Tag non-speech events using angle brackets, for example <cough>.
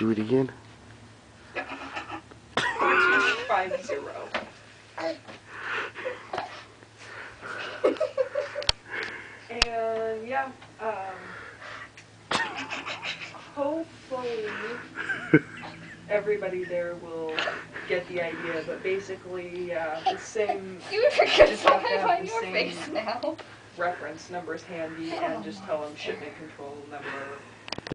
do it again. Four two five zero. And yeah, um, hopefully everybody there will get the idea. But basically, uh, the same <laughs> You forget something on your face now. reference numbers handy, and just tell them shipment control number